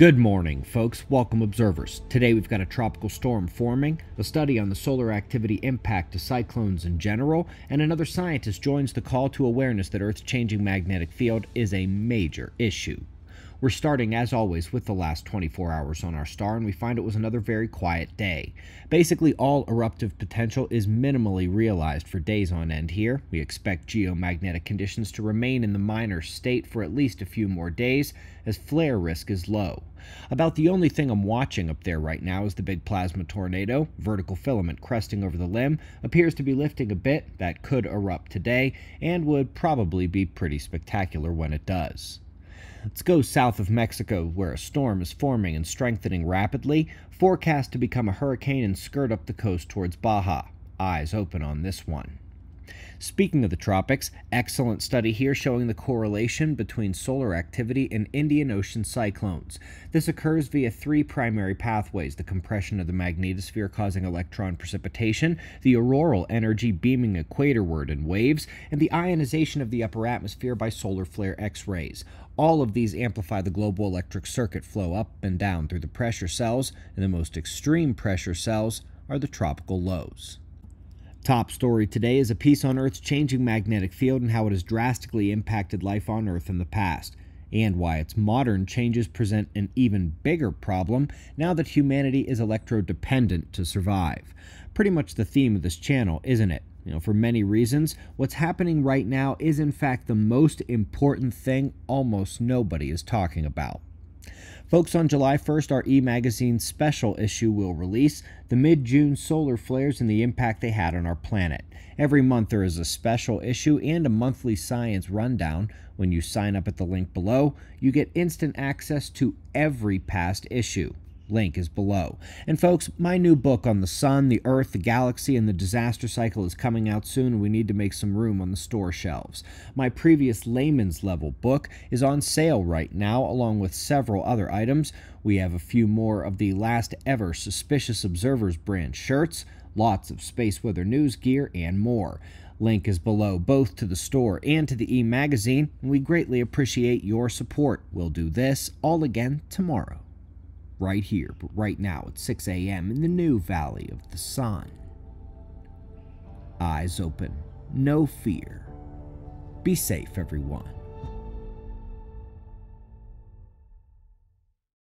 Good morning, folks. Welcome, observers. Today we've got a tropical storm forming, a study on the solar activity impact to cyclones in general, and another scientist joins the call to awareness that Earth's changing magnetic field is a major issue. We're starting, as always, with the last 24 hours on our star, and we find it was another very quiet day. Basically, all eruptive potential is minimally realized for days on end here. We expect geomagnetic conditions to remain in the minor state for at least a few more days, as flare risk is low. About the only thing I'm watching up there right now is the big plasma tornado. Vertical filament cresting over the limb appears to be lifting a bit. That could erupt today, and would probably be pretty spectacular when it does. Let's go south of Mexico, where a storm is forming and strengthening rapidly, forecast to become a hurricane and skirt up the coast towards Baja. Eyes open on this one. Speaking of the tropics, excellent study here showing the correlation between solar activity and Indian Ocean cyclones. This occurs via three primary pathways the compression of the magnetosphere causing electron precipitation, the auroral energy beaming equatorward in waves, and the ionization of the upper atmosphere by solar flare X rays. All of these amplify the global electric circuit flow up and down through the pressure cells, and the most extreme pressure cells are the tropical lows. Top story today is a piece on Earth's changing magnetic field and how it has drastically impacted life on Earth in the past, and why its modern changes present an even bigger problem now that humanity is electro-dependent to survive. Pretty much the theme of this channel, isn't it? You know, for many reasons, what's happening right now is in fact the most important thing almost nobody is talking about. Folks, on July 1st, our E Magazine special issue will release the mid June solar flares and the impact they had on our planet. Every month, there is a special issue and a monthly science rundown. When you sign up at the link below, you get instant access to every past issue. Link is below. And folks, my new book on the sun, the earth, the galaxy, and the disaster cycle is coming out soon, we need to make some room on the store shelves. My previous layman's level book is on sale right now, along with several other items. We have a few more of the last ever Suspicious Observers brand shirts, lots of space weather news gear, and more. Link is below both to the store and to the e-magazine, and we greatly appreciate your support. We'll do this all again tomorrow right here, but right now at 6 a.m. in the new Valley of the Sun. Eyes open, no fear. Be safe, everyone.